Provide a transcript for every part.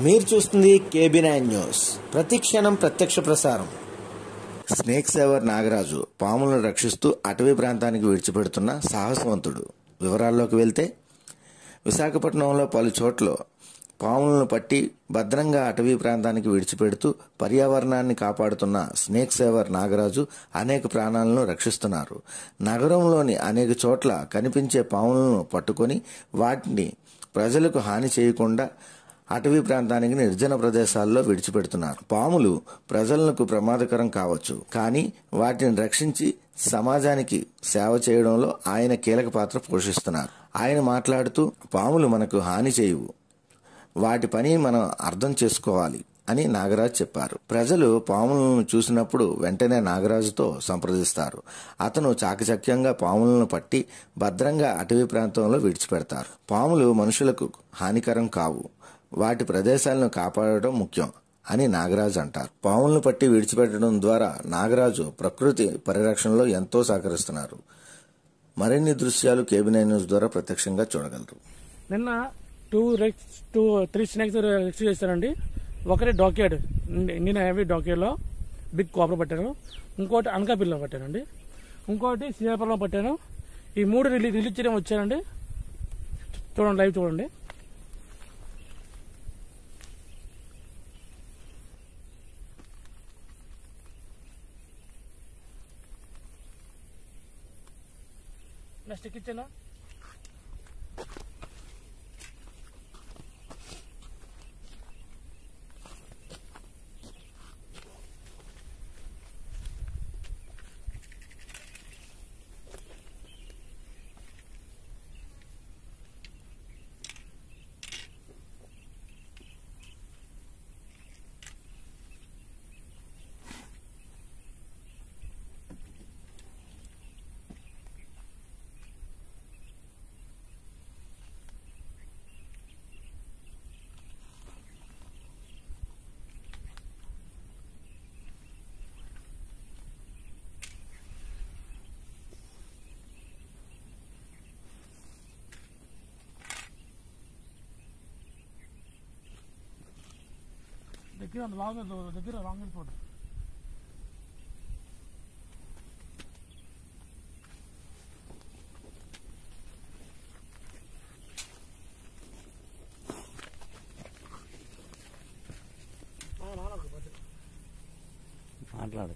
మీరు చూస్తుంది KB nine news. ప్రతి క్షణం ప్రత్యక్ష ప్రసారం. స్నేక్ సేవర్ నాగరాజు పాములను రక్షిస్తూ అటవీ ప్రాంతానికి విడిచిపెడుతున్న సాహసవంతుడు. వివరాల్లోకి వెళ్తే విశాఖపట్నంలో పలు చోట్ల పాములను పట్టి భద్రంగా అటవీ ప్రాంతానికి విడిచిపెడుతూ పర్యావరణాన్ని కాపాడుతున్న స్నేక్ సేవర్ నాగరాజు అనేక ప్రాణాలను రక్షిస్తున్నారు. నగరంలోని అనేక చోట్ల కనిపించే పాములను పట్టుకొని వాటిని ప్రజలకు హాని చేయకుండా అటవీ ప్రాంతానికి నిర్జన ప్రదేశాల్లో విడిచిపెడుతున్నారు. పాములు ప్రజలకు ప్రమాదకరం కావచ్చు కానీ వాటిని రక్షించి సమాజానికి సేవ చేయడంలో ఆయన కీలక పాత్ర పోషిస్తున్నారు. ఆయన మాట్లాడుతూ పాములు మనకు హాని చేయవు. వాటి పని మనం అర్థం చేసుకోవాలి అని నాగరాజు చెప్పారు. ప్రజలు పాములను చూసినప్పుడు వెంటనే నాగరాజుతో సంప్రదిస్తారు. అతను చాకచక్యంగా పాములను పట్టి భద్రంగా అటవీ ప్రాంతంలో విడిచిపెడతారు. పాములు మనుషులకు హానికరం కావు. వాటి ప్రదేశాలను కాపాడటం ముఖ్యం అని నాగరాజు అంటారు. పాములను పట్టి విడిచిపెట్టడం ద్వారా నాగరాజు ప్రకృతి పరిరక్షణలో ఎంతో సహకరిస్తున్నారు. మరిన్ని దృశ్యాలు కేబినెట్ న్యూస్ ద్వారా ప్రత్యక్షంగా చూడగలరు. నిన్న టూ రెక్స్ టూ త్రీ స్నేక్స్ రెస్క్యూ చేస్తారండి ఒకటి డాక్యార్డ్ ఇండియన్ హెవీ డాక్యార్డ్లో బిగ్ కాపర్ పట్టాను. ఇంకోటి అనకాపిల్లో పట్టానండి. ఇంకోటి శ్రీకాకుళంలో పట్టాను. ఈ మూడు రిలీజ్ రిలీజ్ చేయడం వచ్చానండి. చూడండి లైవ్ చూడండి. Next kitchen. దగ్గర లాంగ్ దగ్గర లాంగ్ వెళ్ళిపోతుంది మాట్లాడు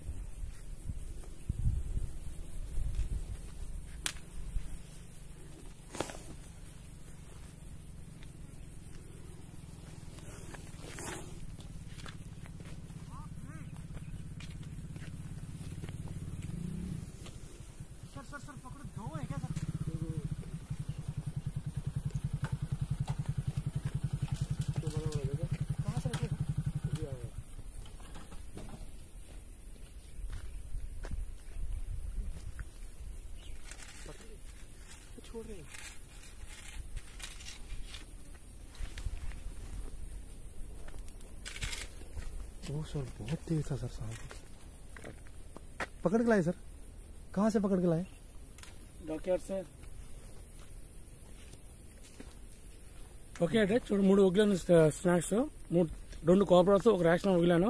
छोड़ रहे ओ सर बहुत तेज था सर सांप पकड़ के लाए सर कहाँ से पकड़ के लाए డాక్యార్డ్ సార్ ఓకే అంటే చూడు మూడు వగిలాను స్నాక్స్ మూడు రెండు కోపరాస్ ఒక రేషన్ వగిలాను